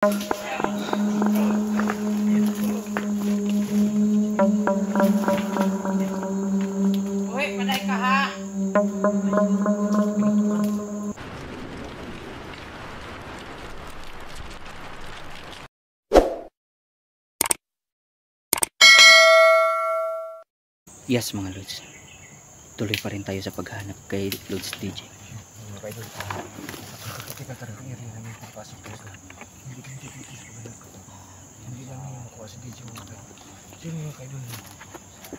Uy, panay ka ha. Yes mga Lods. Tuloy pa rin tayo sa paghanap kay Lods DJ. Mga kaidol, kapag ka talagang area namin papasok tayo sa hindi ka hindi dito sa paghanap ko. Hindi lang yung makuha sa DJ mga Sino mga kaidol?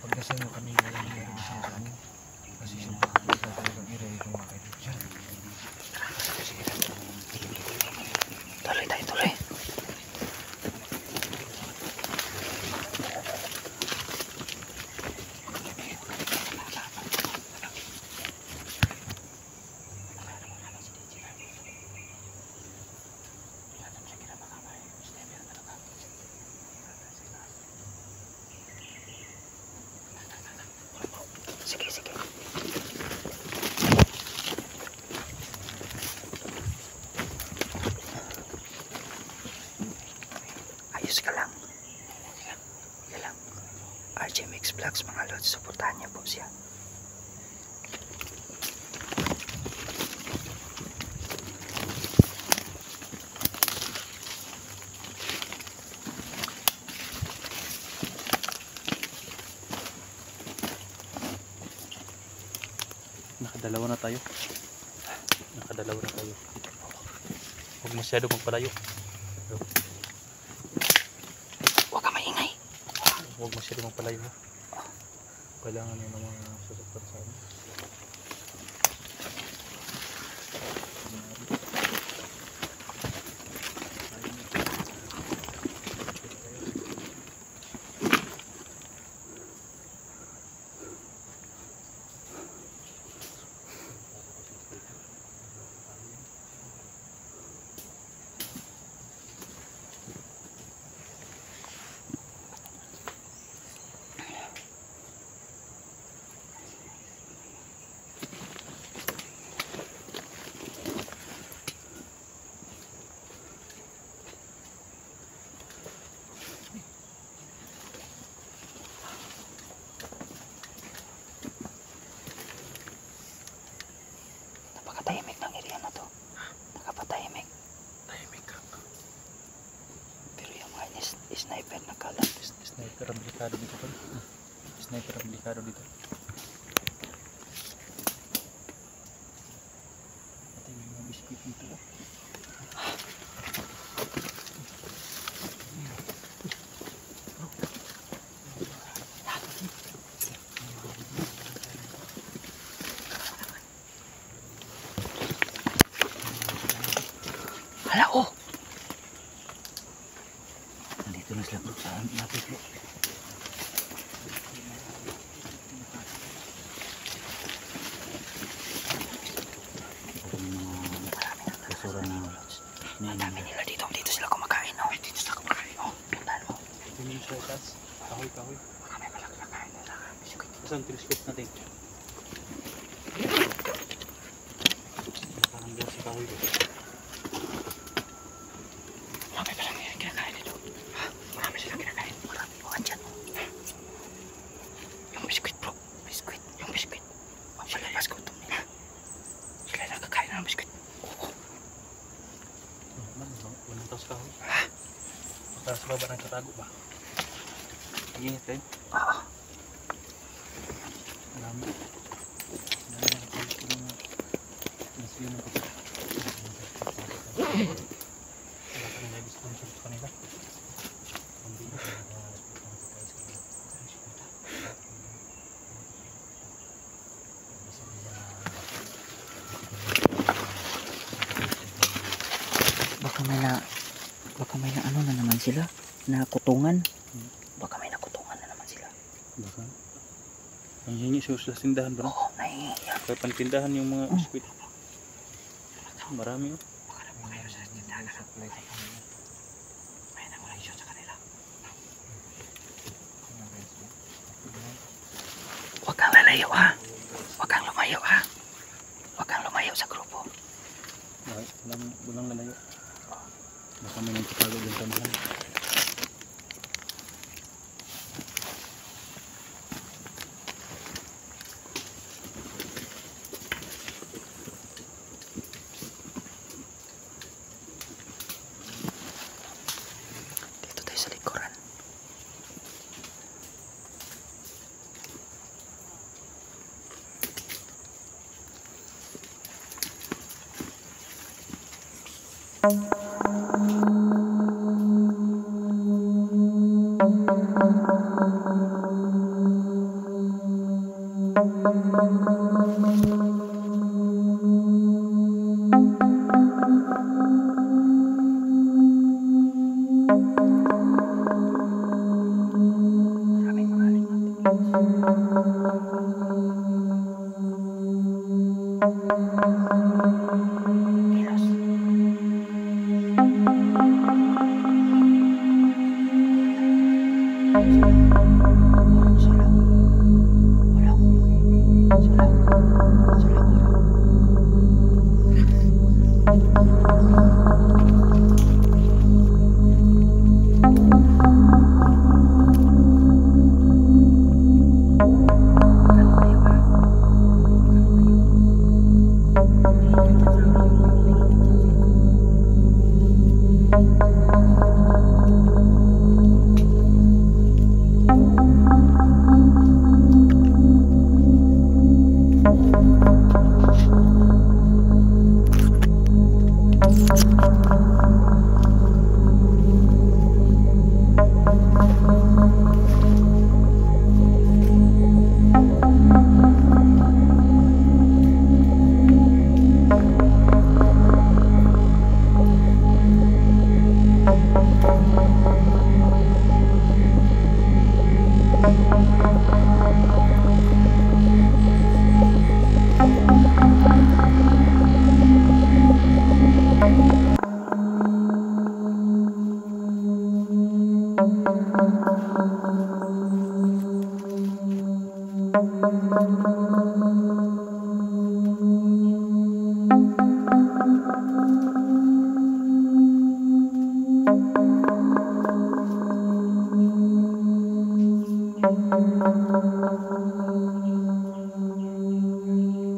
Pagdasal mo kami walang nangyari sa amin. Kasi siyempre, sa talagang area ito mga kaidol. Siya. Tuloy tayo, tuloy. Sige, sige. Ayos ka lang. Yan lang. RJ Mix Supportahan niyo po siya. Nakadalawa na tayo. Nakadalawa na tayo. Huwag masyado magpalayo. Huwag ka maingay. Huwag masyado magpalayo. ha. Kailangan yung mga sasaktan sa amin. Napakatahimik ng area na to. Nakapatahimik. Tahimik ka. Pero yung mga is- sniper nakalat. Sniper ang delikado dito pa. Sniper ang delikado dito. Ito yung mga biskuit dito. ah. Hala, oh! Nandito na sila bro sa napit bro. Ito yung mga basura na Nadami nila dito. Dito sila kumakain, no? Dito sila kumakain, no? Puntahan mo. Ito yung sa taas. Kahoy, kahoy. Baka may malaki na kain nila. Biskuit. Saan telescope natin? Parang dyan sa kahoy. eh. Marami pa lang yan kinakain nito. Ha? Marami sila kinakain. Marami. O, andyan. Yung biskuit, bro. Biskuit. Yung biskuit. Palabas ko ito nila. Sila nakakain ng biskuit. Oo. Man, walang taas kahoy. Baka sa baba nagtatago ba? Ingat kayo. Oo. Marami. Marami ang kahoy ko mga mas yun ang kapit. Wala ka nila sponsor sa kanila. Hindi na Baka may na... Baka may na ano na naman sila. Na kutungan. Baka may nakutungan na naman sila. Baka. Ang hingi sa tindahan ba? Oo, naiiyak. Kaya pantindahan yung mga biskuit. Marami oh. Kayo sa tindahan. May na walang shoot sa kanila. Huwag kang lalayo ha. Huwag kang lumayo ha. Huwag kang lumayo sa grupo. Walang, walang lalayo. Baka may nagtatago dyan sa mahal.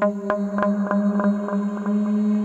Thank you.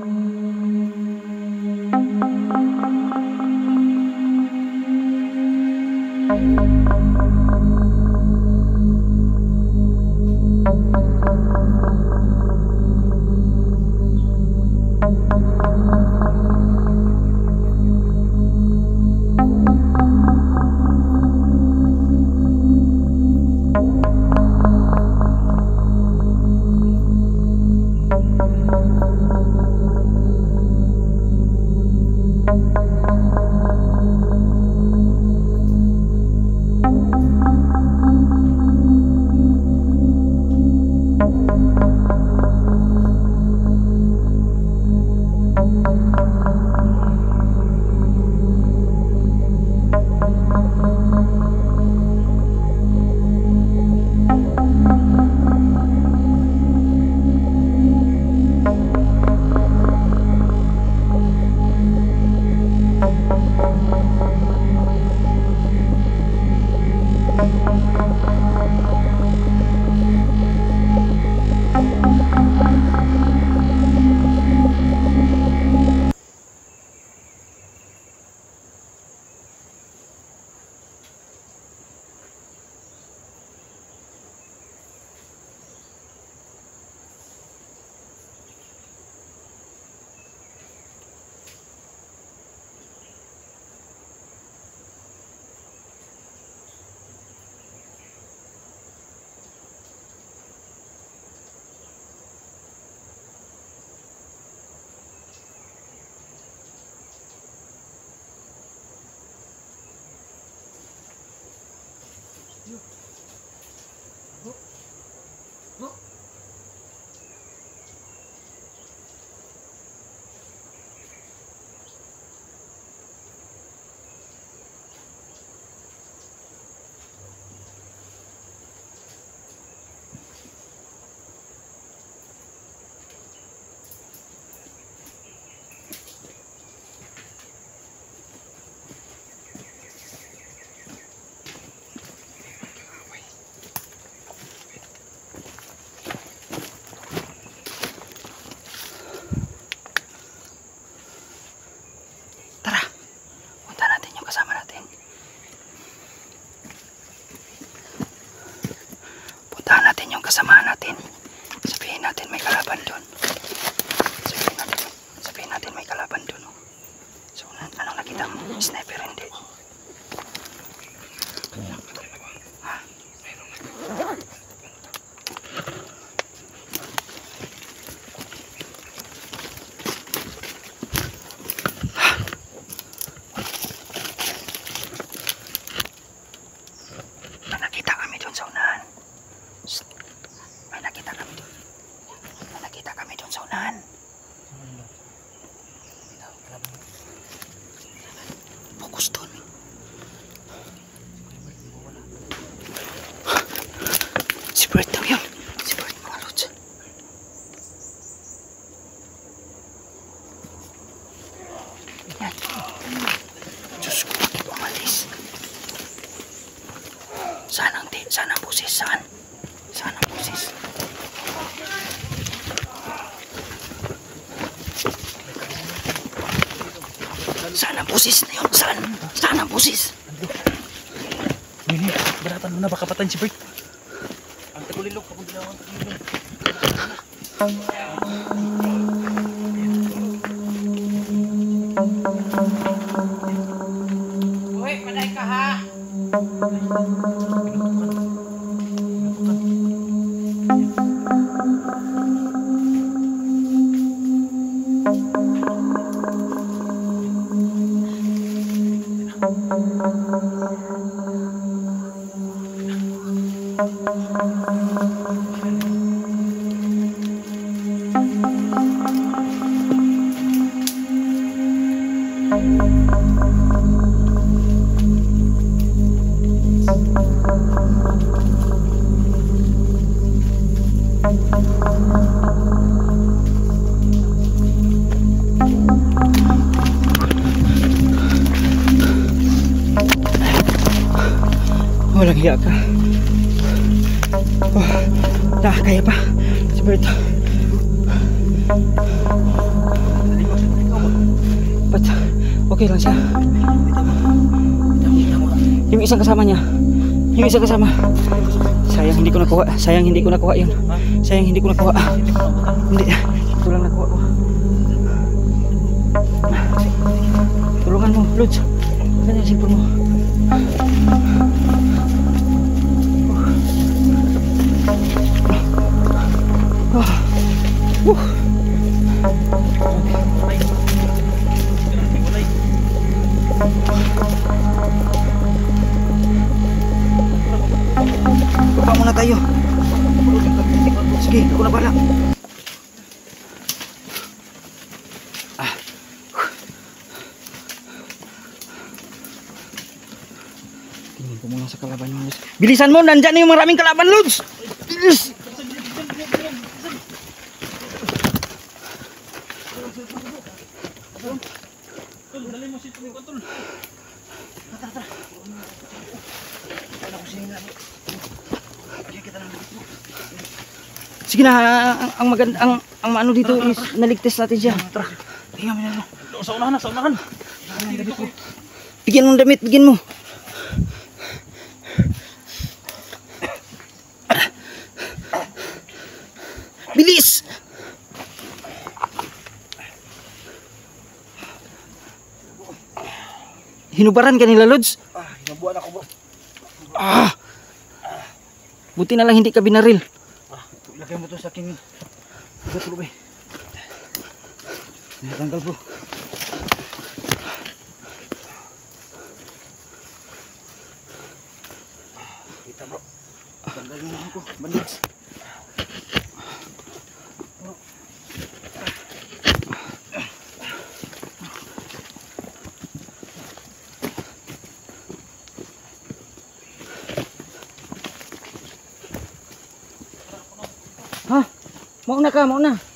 Юбки. Natin may kalaban doon. Sabihin natin, sabihin natin may kalaban doon. oh. So, an- anong nakita mo? Sniper hindi. Ha? May nakita kami doon sa unahan. Shh. May nakita kami doon. May nakita kami doon sa unahan. Focus doon. Si Bert daw yun. Si Bert mga lods. Yan. Diyos ko, bakit umalis? Saan ang ti? Saan ang busis? Saan? Saan ang busis? Saan ang busis na yun? Saan? Saan ang busis? Hindi, baratan mo na, baka patayin si Bert. Ang tagulilog, kapag ginawa ang tagulilog. Walang hiya ka. Na, kaya pa. Si Bert. Ba't okay lang siya? Yung isang kasama niya. Yung isang kasama. Sayang hindi ko nakuha. Sayang hindi ko nakuha yun. Sayang hindi ko nakuha. Hindi. Ito lang nakuha ko. Tulungan mo, Lods. Saan yung cellphone mo? Baba muna tayo. Sige, ako na pala. Ah. Tingin ko muna sa kalaban. Bilisan mo, nandyan na yung maraming kalaban, Lods! Bilis! Sige na, ang, ang maganda, ang, ang ano dito is naligtas natin siya. Tingnan mo yan. Sa unahan na, sa unahan. Bigyan mo ng damit, bigyan mo. Bilis! Hinubaran ka nila, Lods. Ah, nabuhan ako bro. Ah! Buti na lang hindi ka binaril. Lagay mo to sa aking ugat bro eh. Natanggal bro. Kita bro. Tanggal yung ko. Bandits. Ha? Mauna ka, mauna. Dito